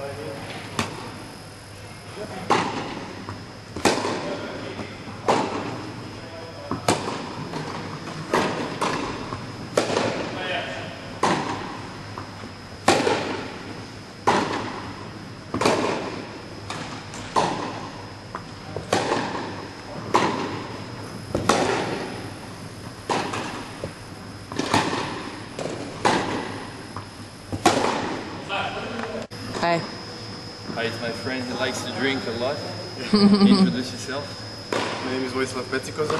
Thank you. Hi, it's my friend. He likes to drink a lot. Introduce yourself. My name is Vojislav Pecikoza,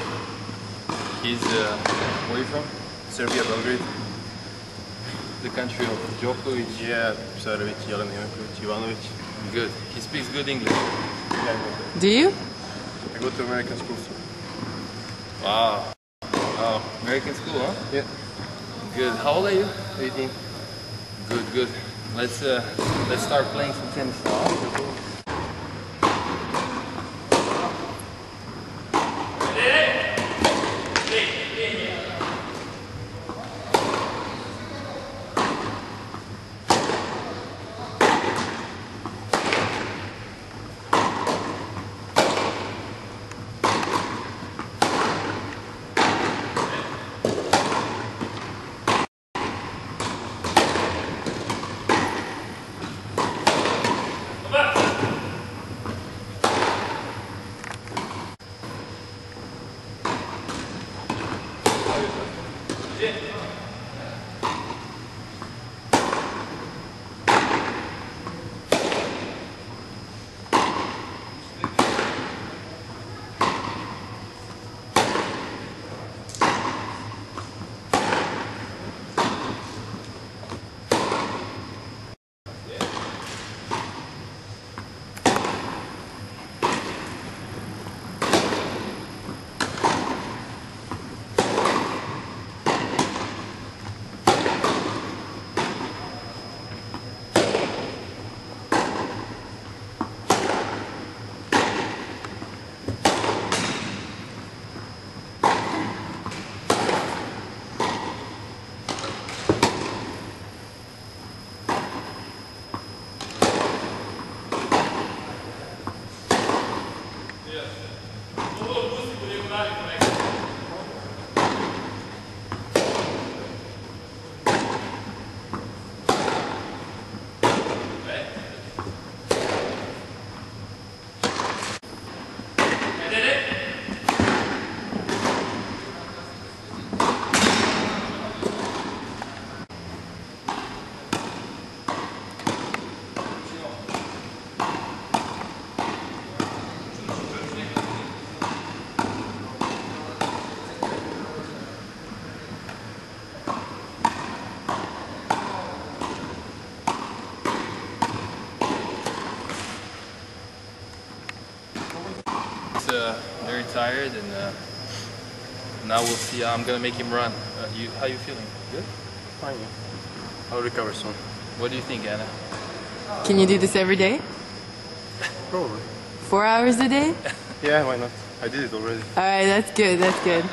He's uh, where are you from? Serbia, Belgrade. The country of Djokovic. Yeah, Sarovic, Jelena Jankovic, Ivanovic. Good. He speaks good English. Yeah, I. Do you? I go to American school. So. Wow. Wow. American school, huh? Yeah, Good. How old are you? 18. Good, good. Let's uh, let's start playing some tennis tired, and uh, now we'll see. I'm gonna make him run. Uh, you, how you feeling? Good. Fine. I'll recover soon. What do you think, Anna? Can you do this every day? Probably. Four hours a day? Yeah, why not? I did it already. All right, that's good. That's good.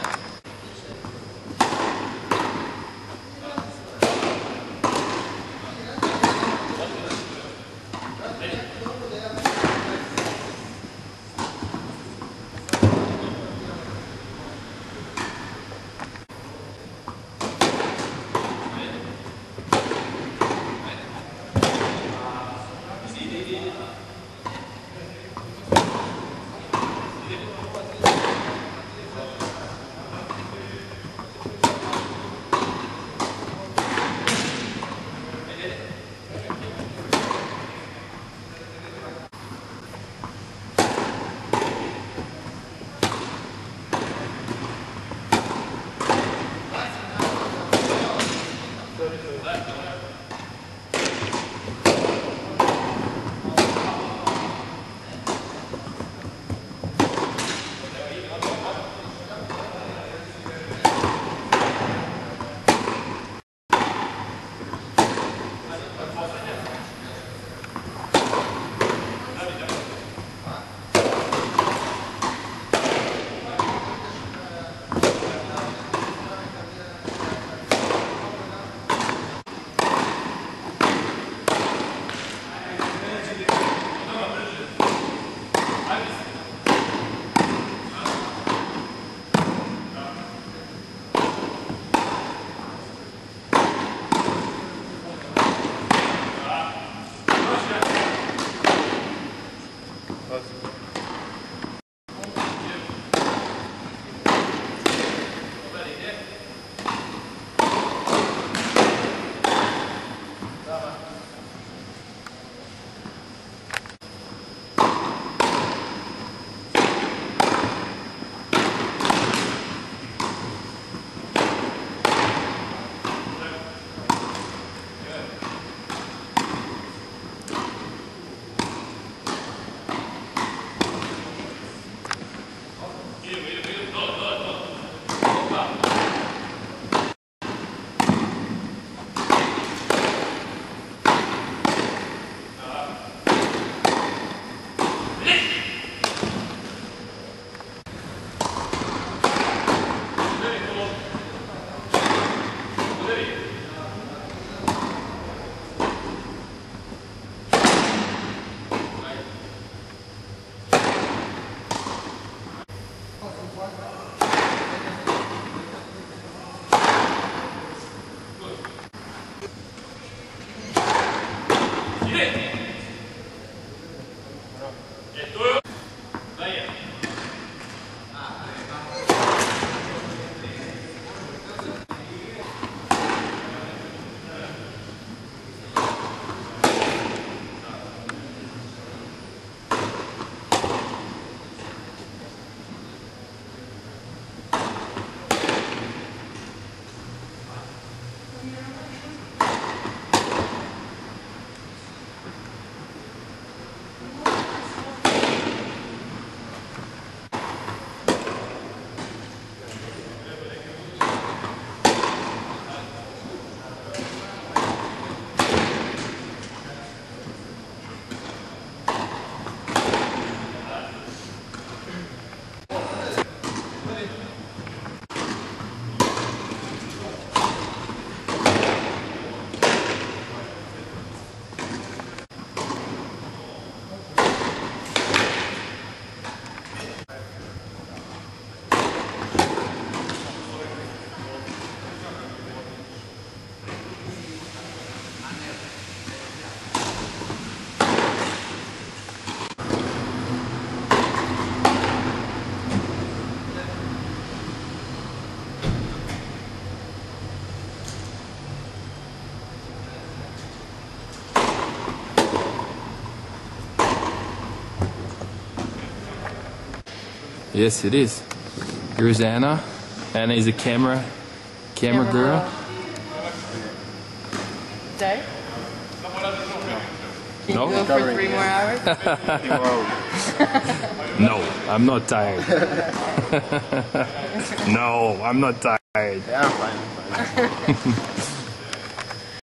That's Yes, it is. Here's Anna. Anna is a camera, camera, Camera girl. girl. Sorry? Can No? go for three more hours? No, I'm not tired. no, I'm not tired. Yeah, I'm fine. I'm fine.